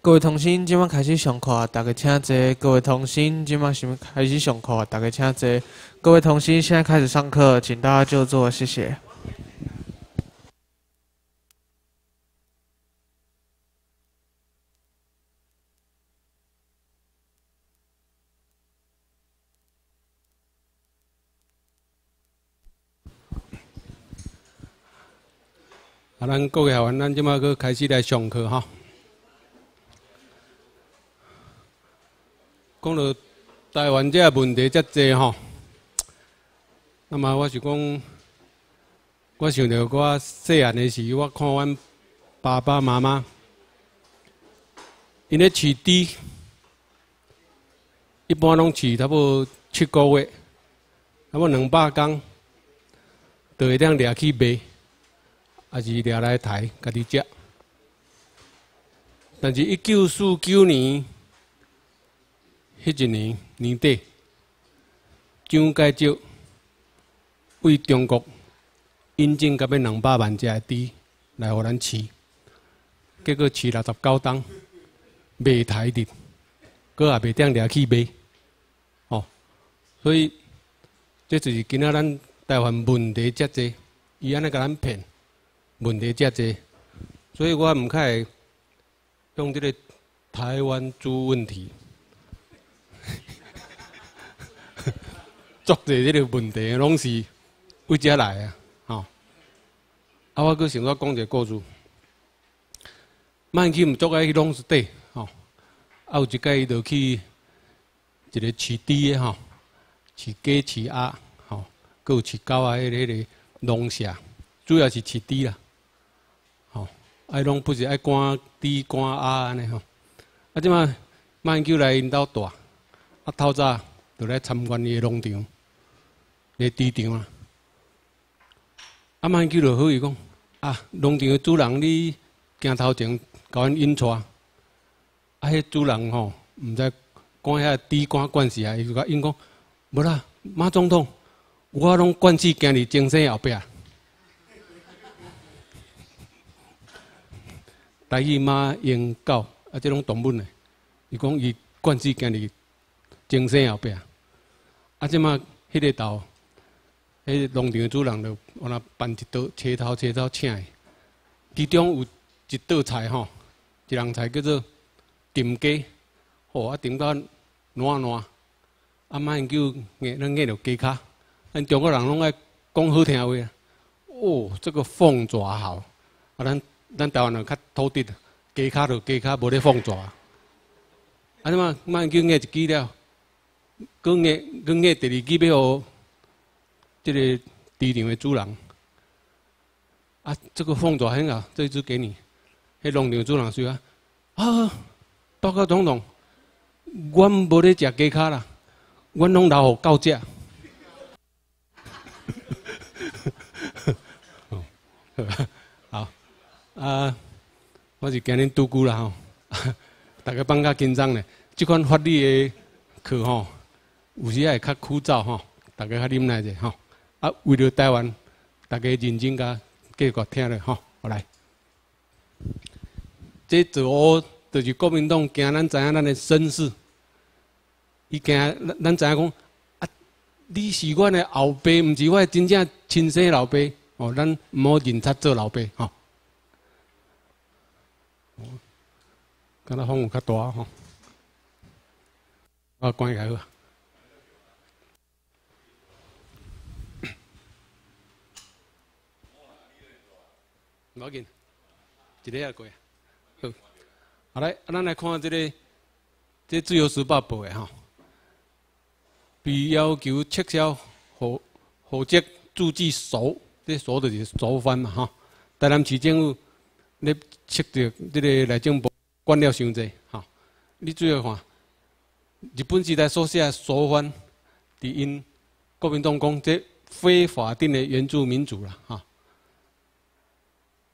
各位同心，今晚开始上课，大家请坐。各位同心，今晚是开始上课，大家请坐。各位同心，现在开始上课，请大家就坐，谢谢。啊，咱各位学，咱即马去开始来上课哈。讲到台湾这问题遮济吼，那么我是讲，我想到我细汉的时，我看阮爸爸妈妈，因咧饲猪，一般拢饲差不多七个月，差不多两百工，就会当掠去卖。也是掠来台，家己食。但是，一九四九年，迄一年年底，蒋介石为中国引进甲要两百万只的猪来互咱饲，结果饲六十九档，卖台的，佫也袂当掠去卖。哦，所以，这就是今仔咱台湾问题遮济，伊安尼甲咱骗。问题遮济，所以我毋会用这个台湾猪问题，作这这个问题拢是为遮来啊，吼！啊，我阁想说讲一个故事，慢去毋足爱去拢是底，吼！啊，有一届伊就去一个饲猪的吼，饲鸡、饲鸭，吼，阁有饲狗啊，迄个迄个农舍，主要是饲猪啦。爱拢不是爱赶猪赶鸭安尼吼，啊，即马慢球来因兜住，啊，透早就来参观伊个农场，个猪场啊。啊，慢球就好伊讲，啊，农场个主人你行头前甲阮引带，啊，迄主人吼毋知管遐猪赶惯势啊，伊就甲因讲，无啦，马总统，我拢惯势行伫精神后壁。台语马英狗啊，即种动物呢，伊讲伊惯势今日精神后壁，啊，即马迄个豆，迄个农场的主人就往那办一道车头车头请伊，其中有一道菜吼，一样菜叫做炖鸡，吼啊炖到烂烂，啊马英九硬咱硬着鸡脚，咱中国人拢爱讲好听话，哦，这个凤爪好，啊咱。咱台湾人较土地，鸡脚就鸡脚，无咧放蛇。啊，怎么慢叫硬一记了？佮硬佮硬第二支要这个猪场的主人。啊，这个凤爪很好，这一支给你。迄农场主人说啊，啊，报告总统，阮无咧食鸡脚啦，阮拢留互狗食。啊，我是今日独孤啦吼，大家放假紧张咧。即款法律的课吼，有时会较枯燥吼，大家较忍耐者吼。啊，为了台湾，大家认真甲继续听咧吼。好来，这做就是国民党惊咱知影咱的身世，伊惊咱咱知影讲啊，你是阮的后爸，毋是我真正亲生老爸哦，咱毋好认他做老爸吼。哦敢若风有较大吼，啊，关起来好。无要紧，一个也过。好，好来，咱来看这个，这自由时报报的吼，被要求撤销户户籍注记所，这所就是所翻嘛吼。台南市政府咧撤掉这个内政部。管了伤济，吼！你注意看，日本时代所写所犯，伫因国民党讲这非法定的原住民族啦，哈。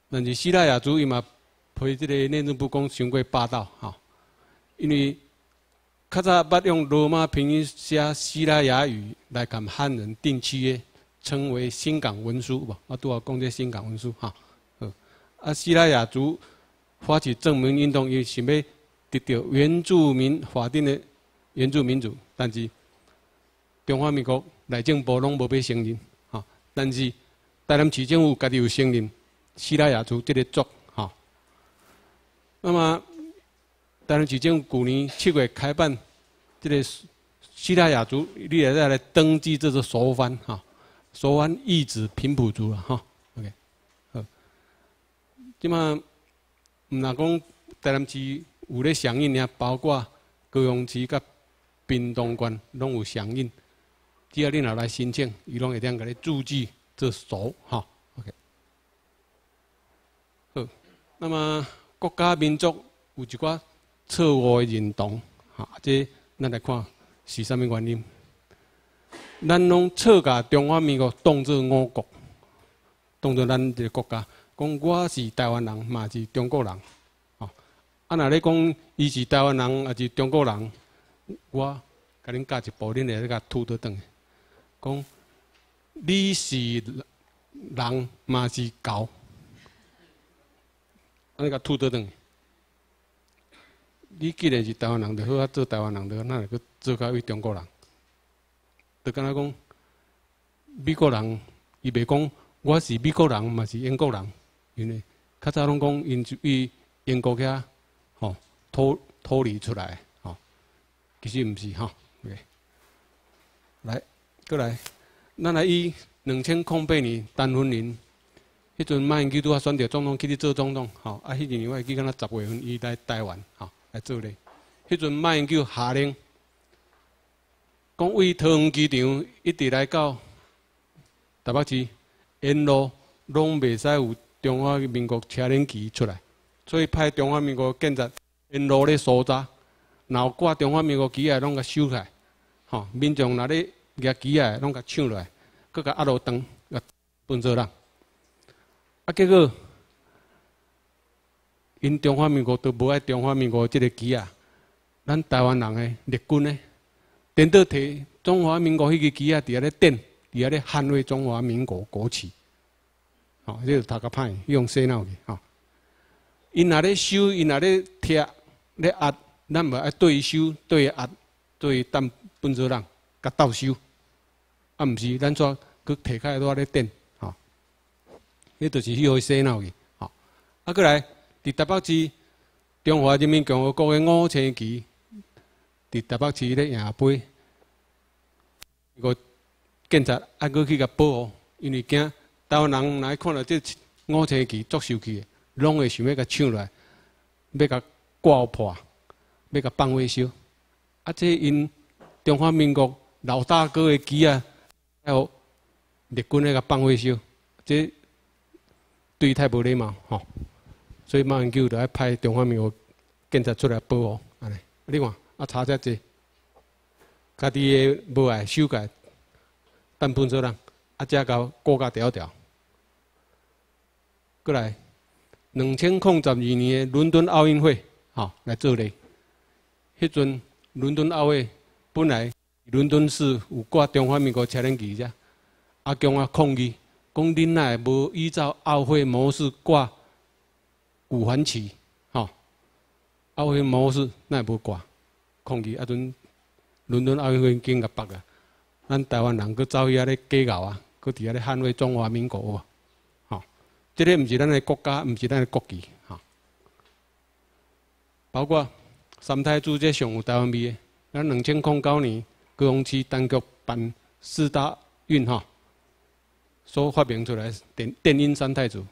但是希腊雅族伊嘛陪这个内政部讲上过霸道，哈。因为较早捌用罗马拼音写希腊雅语来跟汉人订契约，称为新港文书，无？啊，拄好讲这新港文书，哈。啊，希腊雅族。发起证明运动，伊想要得到原住民法定的原住民族，但是中华民国内政部拢无被承认，哈。但是台南市政府家己有承认西拉雅族这个族，哈。那么台南市政府去年七月开办这个西拉雅族，你也再来登记这个熟番，哈。熟番意指平埔族了，哈。OK，好。即嘛，毋若讲台南市有咧响应呀，包括高雄市甲屏东县拢有响应。只要你若来申请，伊拢会当甲你注记做熟，哈。OK。好，那么国家民族有一寡错误的认同，哈，这咱来看是啥物原因？咱拢错甲中华民国当作我国，当作咱这个国家，讲我是台湾人，嘛是中国人，哦。啊，若咧讲伊是台湾人，也是中国人，我甲恁教一步，恁会甲吐倒转。讲你是人，嘛是狗，安尼甲吐倒转。你既然是台湾人，就好啊，做台湾人，就那个做甲为中国人。就敢若讲，美国人伊袂讲我是美国人，嘛是英国人，因为较早拢讲因就伊英国遐吼脱脱离出来吼，其实毋是吼。来，过来，咱来以两千零八年陈文林，迄阵马英九拄啊选着总统去咧做总统，吼啊，迄年我记敢若十月份伊来台湾吼来做咧，迄阵马英九下令。讲为桃园机场一直来到台北市沿路拢袂使有中华民国车轮旗出来，所以派中华民国警察沿路咧搜查，然后挂中华民国旗啊，拢甲收起来，吼，民众若咧举旗啊，拢甲抢落来，搁甲压路灯，甲分做人。啊，结果因中华民国都无爱中华民国即个旗啊，咱台湾人诶，日军诶。点到提中华民国迄个旗啊，伫遐咧点，伫遐咧捍卫中华民国国旗。吼，这个读个歹，用洗脑去吼。因若咧收，因若咧贴咧压，咱无爱对收对压，对当本做人甲倒收。啊，毋是，咱怎佮摕开都咧点，吼。迄著是用洗脑去，吼。啊，过来，伫台北市中华人民共和国的五星旗。伫台北市咧赢杯，个警察啊佫去甲保护，因为惊台湾人来看到这五星旗作秀气，拢会想要甲抢来，要甲挂破，要甲放火烧。啊，这因中华民国老大哥的旗啊，还有日军咧甲放火烧，这对太无礼貌吼。所以马英九就爱派中华民国警察出来保护，安尼，你看。啊，差遮济，家己诶无爱修改，但分做人，啊，遮到国家调调。过来，两千零十二年诶伦敦奥运会，吼来做咧。迄阵伦敦奥运本来伦敦市有挂中华民国车轮旗，遮啊，强啊抗议，讲恁奈无依照奥会模式挂五环旗，吼，奥会模式奈无挂。抗议啊！阵伦敦奥运会已经个北啊，咱台湾人搁走去遐咧计较啊，搁伫遐咧捍卫中华民国啊！吼，即个毋是咱的国家，毋是咱的国旗，吼。包括三太子这上有台湾味的，咱两千零九年高雄市当局办四大运吼，所发明出来电电音三太子，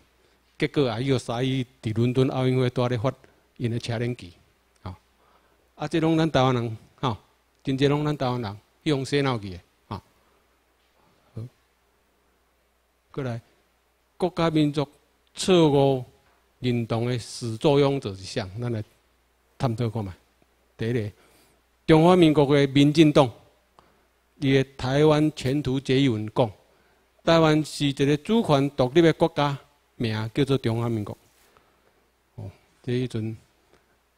结果啊，又使伊伫伦敦奥运会带咧发因的车轮旗。啊，即拢咱台湾人，吼，真正拢咱台湾人用洗脑机的，吼。好，过来，国家民族错误认同的始作俑者是啥？咱来探讨看觅。第一个，中华民国的民进党，伊的台湾前途决议文讲，台湾是一个主权独立的国家，名叫做中华民国。哦，这迄阵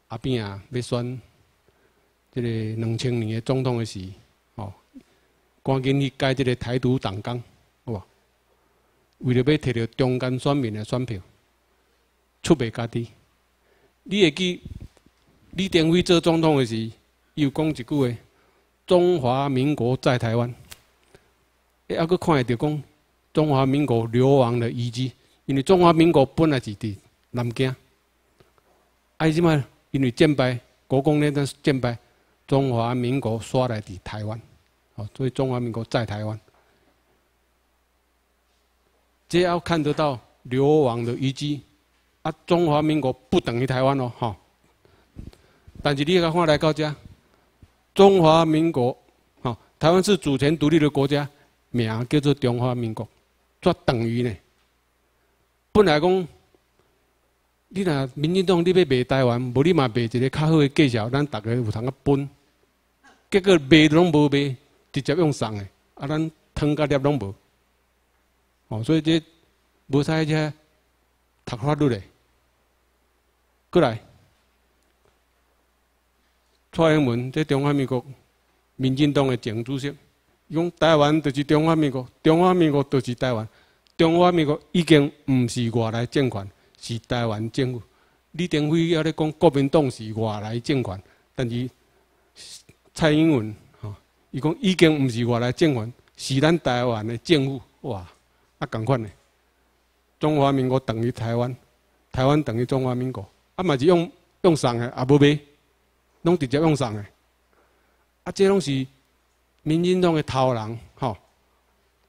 阿扁啊要选。这个两千年的总统的时，哦，赶紧去改这个台独党纲，好无？为了要摕到中间选民的选票，出卖家己。你会记李登辉做总统的时，又讲一句话：“中华民国在台湾。”还佫看会着讲中华民国流亡的遗迹，因为中华民国本来是伫南京，啊，即摆因为战败，国共内战战败，中华民国刷来伫台湾，哦，所以中华民国在台湾。只要看得到流亡的遗迹，啊，中华民国不等于台湾哦，哈。但是你甲看来到遮，中华民国，哈，台湾是主权独立的国家。名叫做中华民国，怎等于呢？本来讲，你若民进党你要卖台湾，无你嘛卖一个较好的介绍，咱大家有通啊分。结果卖拢无卖，直接用送的，啊，咱汤甲粒拢无。哦，所以这无使遮读法律的。过来，蔡英文这中华民国民进党的前主席。讲台湾就是中华民国，中华民国就是台湾，中华民国已经毋是外来政权，是台湾政府。李登辉还咧讲国民党是外来政权，但是蔡英文吼，伊讲已经毋是外来政权，是咱台湾的政府。哇，啊共款的，中华民国等于台湾，台湾等于中华民国，啊嘛是用用送的，也无卖，拢直接用送的，啊这拢是。民进党的头人，吼，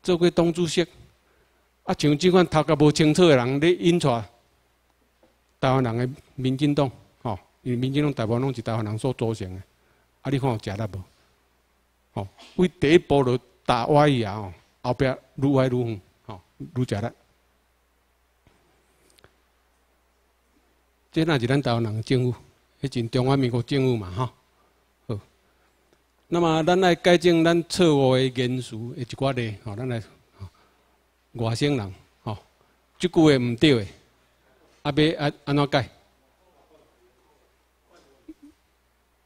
做过党主席，啊，像即款读甲无清楚的人，咧引出台湾人的民进党，吼，因为民进党大部分拢是台湾人所组成的，啊，你看有食力无？吼，为第一步就打歪伊啊，后壁愈歪愈远，吼，愈食力。这那是咱台湾人的政府，迄阵中华民国政府嘛，吼。那么，咱来改正咱错误的言辞的一寡例，吼，咱来外省人，吼，即句话毋对的，啊，要安安怎改？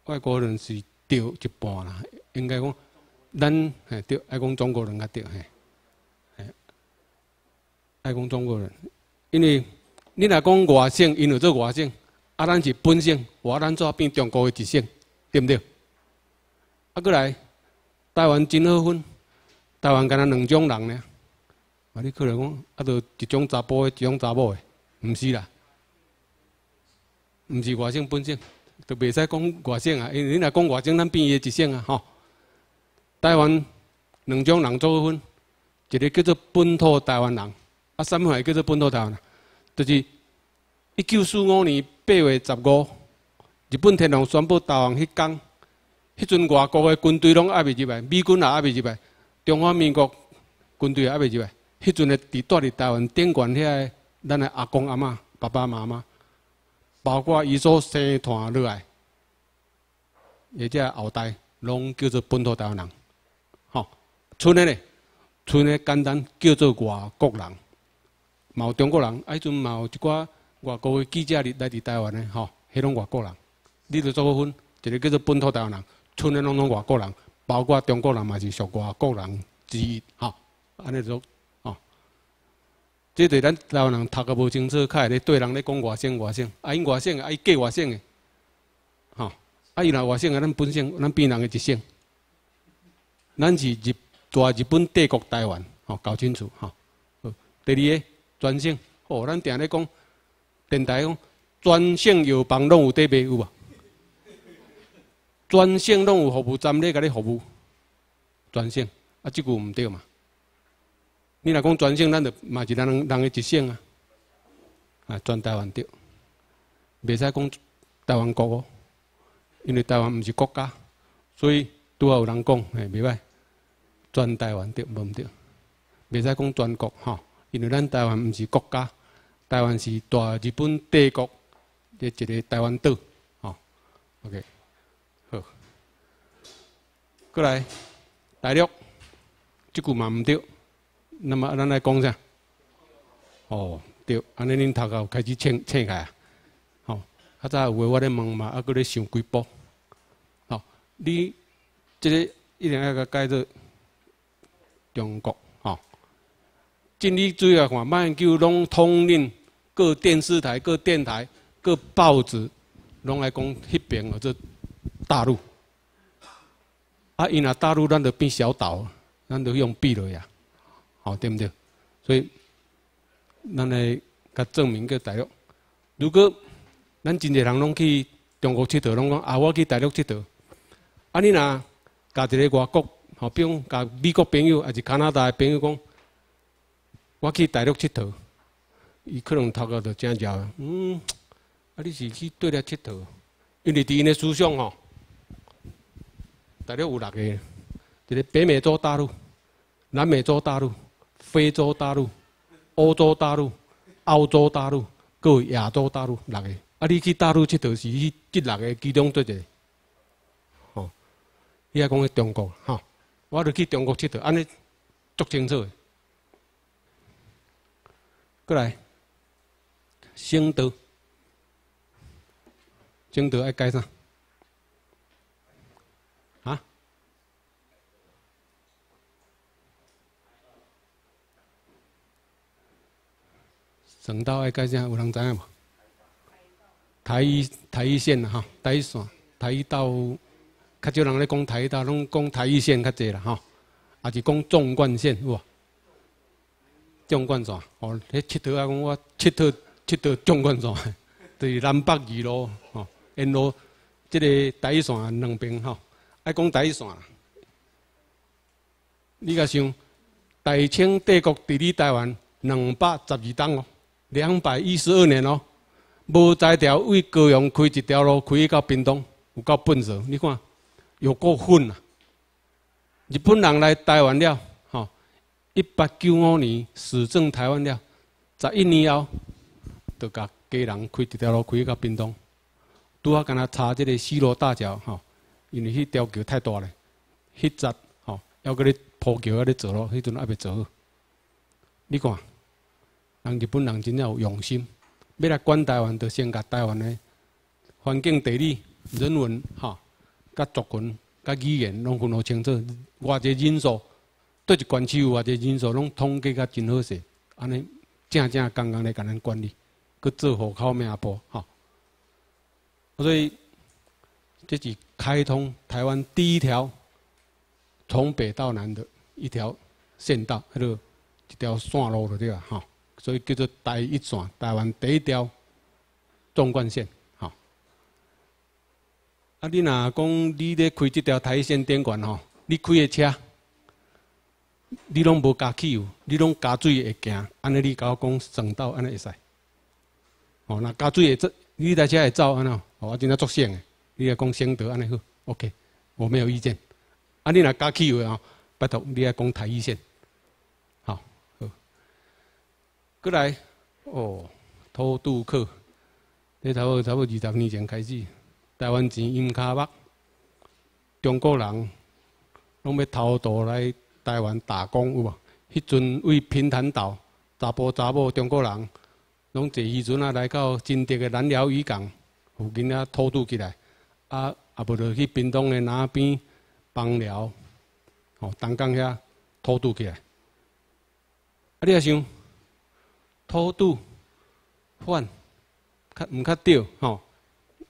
外国人是对一半啦，应该讲，咱嘿对，爱讲中国人较对，嘿，爱讲中国人，因为你若讲外省，因为做外省，啊，咱是本省，我咱做变中国的一省，对毋对？啊，过来，台湾真好分，台湾敢若两种人呢。啊，你可能讲，啊，都一种查甫的，一种查某的，毋是啦，毋是外省本省，都袂使讲外省啊。因为你若讲外省，咱变伊一省啊，吼。台湾两种人做分，一个叫做本土台湾人，啊，三份叫做本土台湾人，就是一九四五年八月十五，日本天皇宣布台湾迄天。迄阵外国的军队拢还未入来，美军也还未入来，中华民国军队也还未入来。迄阵的伫住伫台湾顶管遐个，咱诶阿公阿嬷、爸爸妈妈，包括伊所生团落来，或者后代，拢叫做本土台湾人。吼，剩的咧，剩诶简单叫做外国人，嘛有中国人，啊，迄阵嘛有一寡外国的记者来伫台湾的，吼，迄种外国人，你著做分，一个叫做本土台湾人。村的拢拢外国人，包括中国人嘛是属外国人之一，吼，安尼做，吼，这对咱台湾人读个无清楚，较会咧对人咧讲外省外省，啊因外省啊伊计外省的，吼，啊伊若外省啊咱本省咱变人的一省，咱是日大日本帝国台湾，吼搞清楚，吼，第二个专省，哦咱定咧讲电台讲专省药房拢有得卖有无？专线拢有服务站咧，甲你服务。专线啊，即句毋对嘛？你若讲专线，咱就嘛是咱人人诶一线啊。啊，全台湾对，袂使讲台湾国哦，因为台湾毋是国家，所以拄好有人讲，嘿，袂歹。全台湾对，无毋对。袂使讲全国吼，因为咱台湾毋是国家，台湾是大日本帝国的一个台湾岛，吼，OK。过来，大陆，即句嘛毋对。那么咱来讲啥？哦，对，安尼恁头壳开始清清开啊。吼，较早有话我咧问嘛，啊，搁咧想几步。哦，你即个一定要甲改做中国。吼，尽力注意啊看，慢叫拢统领各电视台、各电台、各报纸，拢来讲迄边叫做大陆。啊，因若大陆咱就变小岛，咱就用闭了呀，好对不对？所以，咱来甲证明个大陆。如果咱真侪人拢去中国佚佗，拢讲啊，我去大陆佚佗。啊，你若甲一个外国，吼，比如甲美国朋友，还是加拿大的朋友讲，我去大陆佚佗，伊可能头壳就真焦。嗯，啊，你是去对了佚佗，因为伫因的思想吼。大陆有六个，一个北美洲大陆、南美洲大陆、非洲大陆、欧洲大陆、澳洲大陆，有亚洲大陆六个。啊，你去大陆佚佗是去这六个其中做一个，吼。伊爱讲去中国，吼，我著去中国佚佗，安尼足清楚。过来，圣德，圣德爱改啥？省道爱改啥？有人知影无？台一台一线，哈，台一线，台一道较少人咧讲台一道，拢讲台一线较济啦，哈，也是讲纵贯线，有无？纵贯线，哦，迄佚佗啊，讲我佚佗佚佗纵贯线，就是南北二路，吼，沿路即个台一线两边，吼，爱讲台一线。你甲想，大清帝国伫你台湾两百十二档哦。两百一十二年哦，无在条为高雄开一条路，开到屏东，有够笨手。你看，有够混啊！日本人来台湾了，吼，一八九五年始政台湾了，十一年后，就甲家人开一条路，开到屏东。拄好敢若查这个西罗大桥，吼，因为迄条桥太大了，迄节吼，要搁咧铺桥，要咧做咯，迄阵还未做。你看。人日本人真正有用心，要来管台湾，就先甲台湾的环境、地理、人文、哈、甲族群、甲语言拢分好清楚。偌济人数，对一关区有偌济人数，拢统计甲真好势。安尼正正刚刚来甲咱管理，去做户口名簿，哈。所以，这是开通台湾第一条从北到南的一条县道，迄个一条线路了，对吧？哈。所以叫做台一线，台湾第一条纵贯线，吼。啊，你若讲你咧开这条台一线电管吼，你开的车，你拢无加汽油，你拢加水会行，安尼你甲我讲省道安尼会使？哦，那加水会走，你台车会走安怎？我真正作省诶，你来讲省德安尼好，OK，我没有意见。啊，你若加汽油啊，拜托你来讲台一线。过来，哦，偷渡客，你差不多差不多二十年前开始，台湾钱阴卡目，中国人拢要偷渡来台湾打工有无？迄阵为平潭岛查甫查某中国人，拢坐渔船啊来到金德的南寮渔港附近啊偷渡起来，啊啊无就去屏东的那边帮寮，哦，东港遐偷渡起来，啊你也想？偷渡犯，较毋较对吼，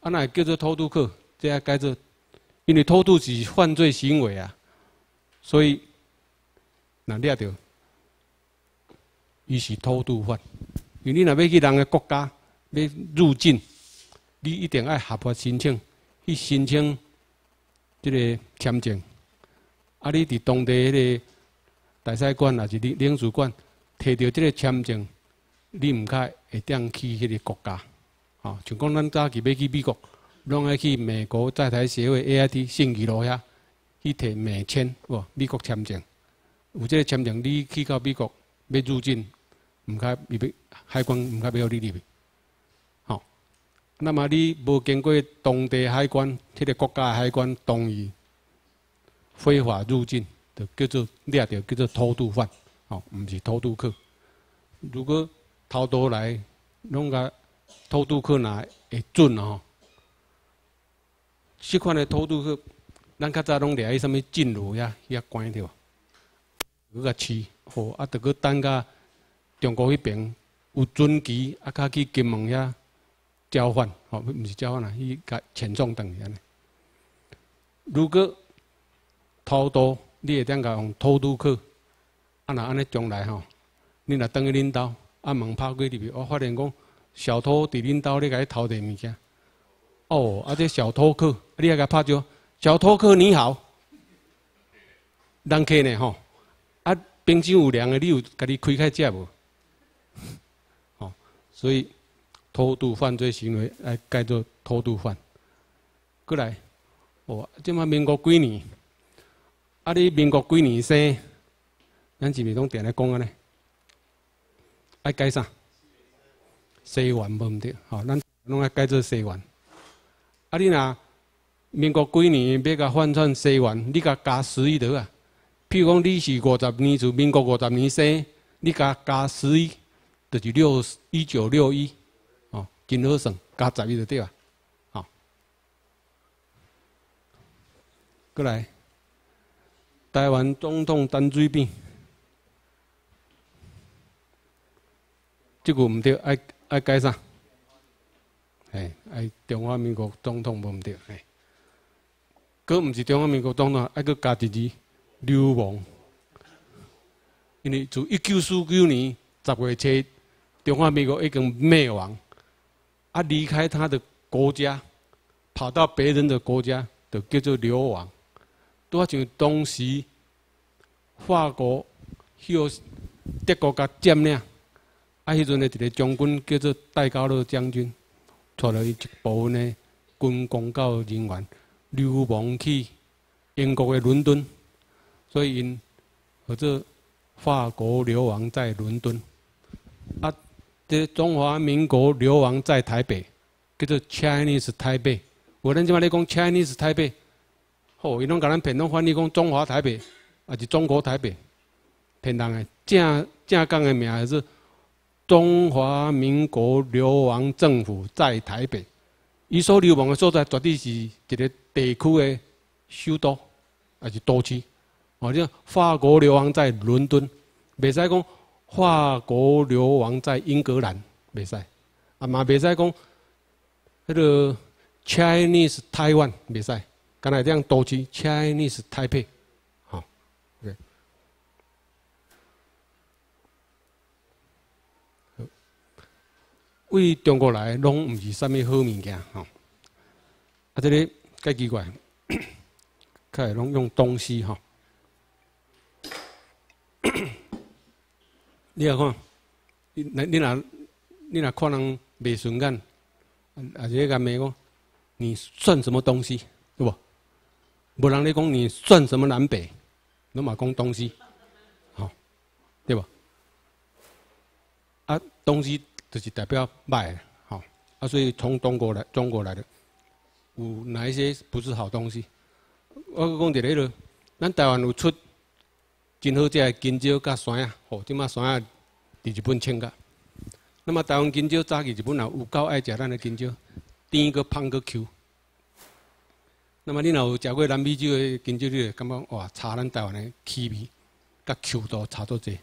啊那叫做偷渡客，这样改做，因为偷渡是犯罪行为啊，所以那掠着，伊是偷渡犯。因为你若要去人个国家要入境，你一定要合法申请，去申请这个签证。啊，你伫当地迄个大使馆还是领领事馆摕到这个签证。你毋较会当去迄个国家，吼，像讲咱早期要去美国，拢爱去美国在台协会 A.I.T. 信义路遐去摕美签，无美国签证。有即个签证，你去到美国要入境，毋较入要海关毋较要你入去，吼。那么你无经过当地海关，迄个国家海关同意非法入境，就叫做掠着叫做偷渡犯，吼，毋是偷渡客。如果偷渡来，拢甲偷渡客拿会准吼。即款的偷渡客，咱较早拢掠去什物进入遐遐关着，佮甲饲，好啊，着佮等甲中国迄边有准期，啊，较去金门遐交换，吼，毋是交换啦，伊甲遣送等于安尼。如果偷渡，你会当甲用偷渡客，啊那安尼将来吼，你若等去恁兜，啊门拍开入去，我发现讲小偷伫恁兜咧甲你偷摕物件，哦，啊这小偷客，你也甲拍招，小偷客你好，人客呢吼，啊冰箱有凉的，你有甲你开开食无？吼，所以偷渡犯罪行为来改做偷渡犯，过来。哦，即满民国几年？啊，你民国几年生？咱是咪拢定咧讲安尼？爱改啥？西元无毋对，吼，咱拢爱改做西元。啊，你若民国几年要甲换算西元，你甲加十一得啊？譬如讲你是五十年，就民国五十年生，你甲加十一，就是六一九六一，哦，真好算，加十一就对啊。过来，台湾总统陈水扁，这句毋对，爱爱改啥？哎，爱中华民国总统无毋对，哎，佫毋是中华民国总统，爱佫加一字流亡，因为自一九四九年十月七，中华民国已经灭亡，啊，离开他的国家，跑到别人的国家，就叫做流亡。拄啊像当时法国、迄个德国甲占领，啊，迄阵的一个将军叫做戴高乐将军，带了伊一部分的军公教人员流亡去英国的伦敦，所以因或者法国流亡在伦敦，啊，这中华民国流亡在台北，叫做 Chinese 台北。我咱即马咧讲 Chinese 台北。吼，伊拢甲咱骗，拢翻译讲中华台北，啊是中国台北，骗人诶。正正讲诶名是中华民国流亡政府在台北。伊所流亡诶所在，绝对是一个地区诶首都，还是都市。哦，像法国流亡在伦敦，袂使讲法国流亡在英格兰，袂使。啊嘛，袂使讲迄个 Chinese Taiwan，袂使。刚才这样都区 Chinese Taipei，，OK，为中国来拢唔是啥物好物件，吼，啊，这里介奇怪，开拢用东西，吼，你来看，你你若你若看人袂顺眼，啊，这个美讲，你算什么东西，对不？无人咧讲你算什么南北，侬嘛讲东西，好，对吧？啊，东西就是代表歹，好，啊，所以从中国来，中国来的有哪一些不是好东西？我讲一个咯，咱台湾有出真好食的金蕉甲山啊，吼，即马山啊伫日本请假。那么台湾金蕉早期日本人有够爱食咱的金蕉，甜个香个 Q。那么你若有食过南美洲的金蕉，你会感觉哇，差咱台湾的气味，甲 Q 度差多济。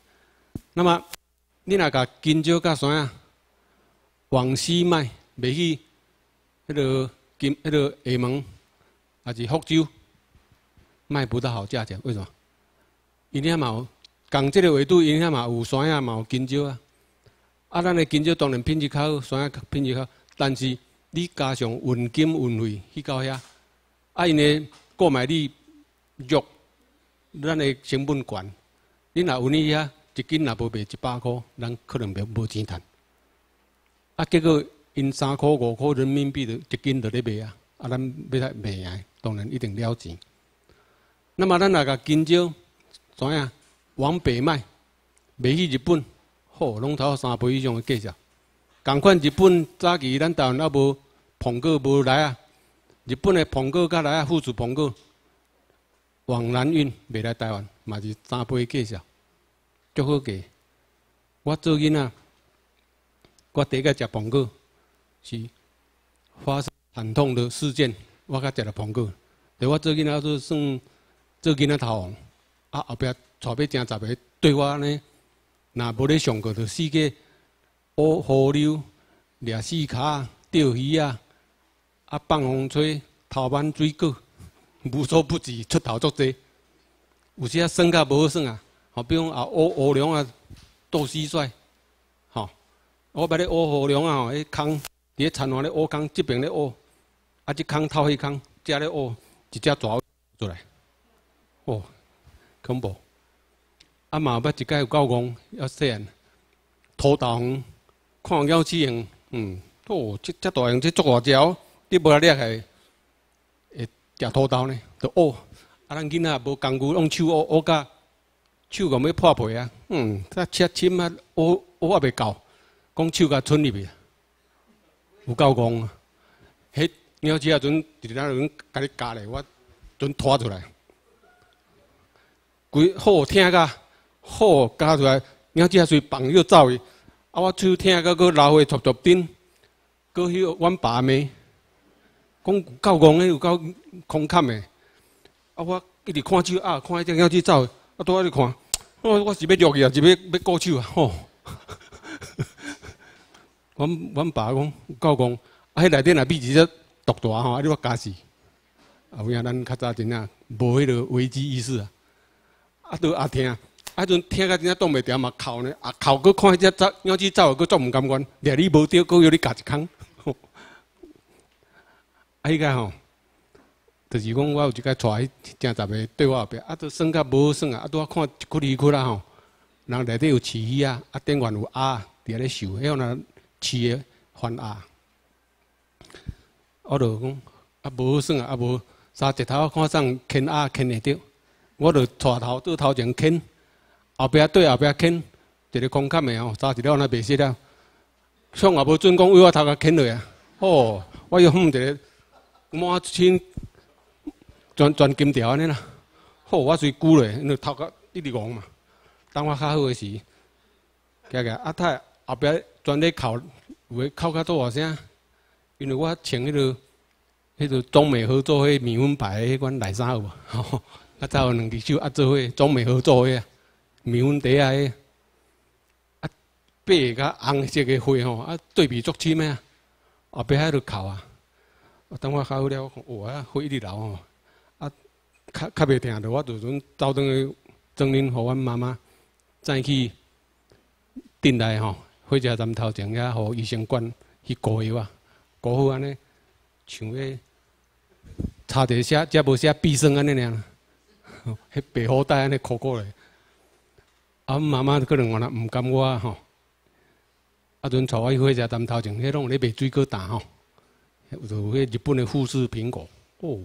那么你若甲金蕉甲山啊？往西卖，卖去迄个金迄个厦门，还是福州，卖不到好价钱。为什么？因遐嘛有，共即个纬度，因遐嘛有山啊，嘛有金蕉啊。啊，咱的金蕉当然品质较好，山啊品质好，但是你加上运金运费去到遐。啊，因为购买力弱，咱的成本高。你若有呢遐一斤若无卖一百箍，咱可能无无钱赚。啊，结果因三箍五箍人民币的一斤就咧卖啊，啊，咱要来卖啊，当然一定了钱。那么咱那个金蕉怎样往北卖，卖去日本，好，拢头三倍以上的价钱。共款日本早期咱台湾也无苹果无来啊。日本的苹果甲来啊，富士苹果往南运，卖来台湾嘛是三倍价钱，足好价。我做囡仔，我第一个食苹果是发生惨痛的事件，我甲食了苹果。对我做囡仔都算做囡仔头，啊后壁带要正十个对我呢，若无咧上课就四个乌河流、掠四骹、钓鱼啊，啊放风吹、头班水果，无所不至，出头足多。有时啊算甲无好算啊，吼，比讲啊乌乌龙啊斗蟋蟀，我捌咧乌乌龙啊，迄空伫咧田湾咧乌空，即边咧乌，啊即空透迄空，遮咧乌，一只蛇出来，哦，恐怖。啊嘛捌一摆有够戆，要细汉，土豆园看鸟鼠用，嗯，哦，即遮大用，即足大条，你无来掠下，会食土豆呢，都乌。啊，咱囡仔无工具，用手乌乌甲手个要破皮啊！嗯，再切深啊，乌乌也袂够，讲手甲吞入去，有够戆啊！迄鸟只啊，阵伫咧阵甲你夹咧，我阵拖出来，规好听甲好夹出来，鸟只啊随放又走去，啊，我手听甲个老花撮撮顶，个迄阮爸妹讲够戆诶，有够空坎诶。啊！我一直看手啊，看迄只鸟子走，啊，拄仔咧看，我我是要掠去啊，是要要过手啊，吼！阮阮爸讲，够讲，啊，迄内底若比一只毒大吼，啊，你我假死。啊，有影咱较早真正无迄个危机意识啊，啊，都啊听，啊，阵听甲真正挡袂牢嘛，哭呢，啊，哭佫看迄只走鸟子走，佫足毋甘愿，掠你无着，佫要你夹一空，啊，迄个吼。就是讲，我有一个带迄正十个对我后壁，啊，都算甲无好算啊，啊，拄啊看一窟二窟啦吼，人内底有饲鱼啊，啊，顶悬有鸭伫遐咧受，迄个若饲诶番鸭，我就讲啊无好算啊，啊无三只头看上牵鸭牵会着，我就带头倒头前牵，后壁对后壁牵，一个空壳的吼，早一了那袂死了，像也无准讲为我头壳牵落啊，哦，我又哼一个满身全全金条安尼啦，好，我随久咧，因为头壳一直戆嘛。当我较好诶时，个个啊太后壁专咧哭，有诶哭较大声，因为我穿迄个迄个中美合作迄米粉牌迄款内衫有无？吼，啊再有两只手啊做伙中美合作迄米粉底啊迄，啊白甲红色诶花吼，啊对比足深诶啊，后壁喺度哭啊。等我较好了，我讲哇，花一直流吼。啊较较袂听着，我就准走转去装恁，互阮妈妈再去镇来吼火车站头前遐，互医生管去膏药啊，膏好安尼，像迄差者写，则无写必胜安尼尔，迄白虎带安尼箍过来，啊，妈妈可能原来毋甘我吼，啊，阵带我去火车站头前，迄拢咧卖水果蛋吼，就迄日本的富士苹果，哦，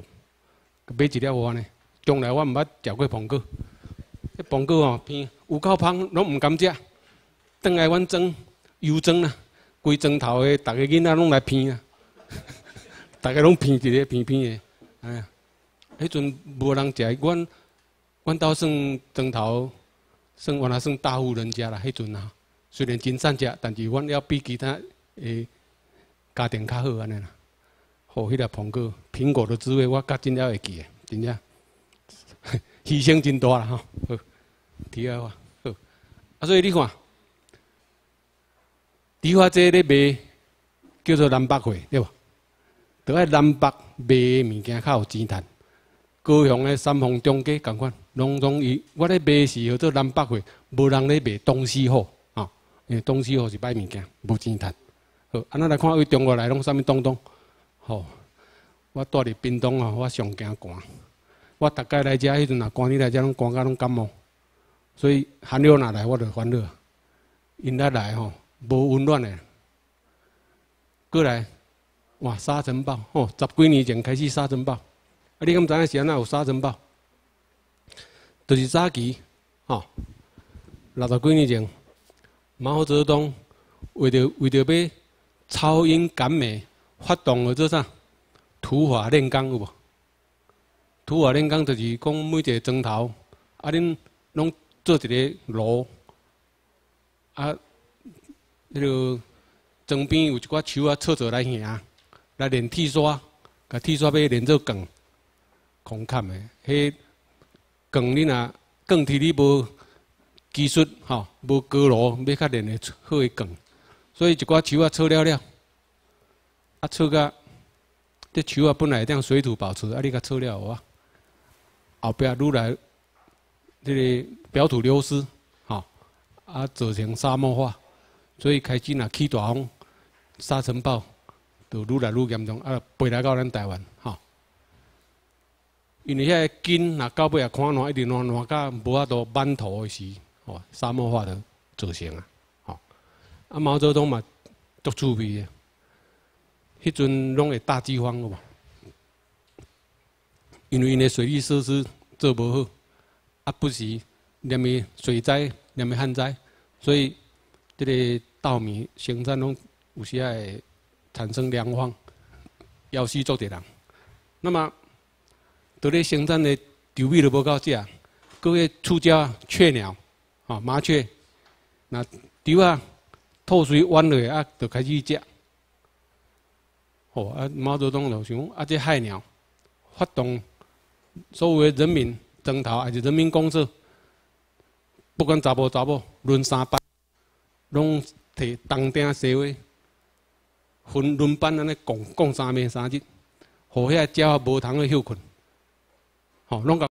买一粒我安尼。从来我毋捌食过苹果，迄苹果哦偏有够芳，拢毋敢食。等来阮装。油装啊，规装头诶，逐个囡仔拢来拼啊，逐个拢拼一个偏偏诶，哎呀，迄阵无人食，阮阮兜算装头，算原来算大户人家啦。迄阵啊，虽然真善食，但是阮要比其他诶家庭较好安尼啦。好，迄个苹果，苹果的滋味我较真了会记诶，真正。牺牲真大啦吼，好，题外话，好，啊，所以你看，梨花这咧卖叫做南北货，对无？都爱南北卖诶物件较有钱赚。高雄诶三丰中街同款，拢拢伊我咧卖是叫做南北货，无人咧卖东西货啊，因为东西货是歹物件，无钱赚。好，安尼来看，为中国来拢啥物东东？好，我住伫屏东哦，我上惊寒。我大概来遮迄阵啊，寒天来遮拢寒甲拢感冒，所以寒流若来我就烦恼。因来来吼，无温暖诶。过来，哇沙尘暴吼，十几年前开始沙尘暴。啊，你敢知影是安怎有沙尘暴？就是早期吼，六十几年前，毛泽东为着为着要超英赶美，发动了做啥？土法炼钢有无？土法炼钢就是讲每一个砖头，啊，恁拢做一个炉，啊，迄个砖边有一寡树啊，插做来行，来练铁砂，甲铁砂要炼做钢，空坎的。迄钢你若钢铁你无技术吼，无高炉，要较练的好的钢，所以一寡树啊，插了了，啊，错个，这树啊本来这样水土保持，啊，你甲错了哇，后壁愈来，这个表土流失，吼，啊，造成沙漠化，所以开始若起大风，沙尘暴就愈来愈严重，啊，飞来到咱台湾，吼。因为遐个根若到尾啊看烂，一直烂烂甲无法度满土的时，吼，沙漠化的造成啊，吼。啊，毛泽东嘛，足趣味的。迄阵拢会大饥荒个嘛，因为因的水利设施做无好，啊不时连咪水灾，连咪旱灾，所以这个稻米生产拢有时会产生粮荒，要死做侪人。那么，伫咧生产的稻米都无够食，各个出家雀鸟，啊麻雀，那稻啊透水弯落啊，就开始食。哦，啊，毛泽东就想，啊，这害鸟，发动所有的人民征讨，还是人民公社，不管查甫查某，轮三班，拢提东顶社会分轮班安尼讲讲三暝三日，互遐鸟无通去休困，吼，拢甲。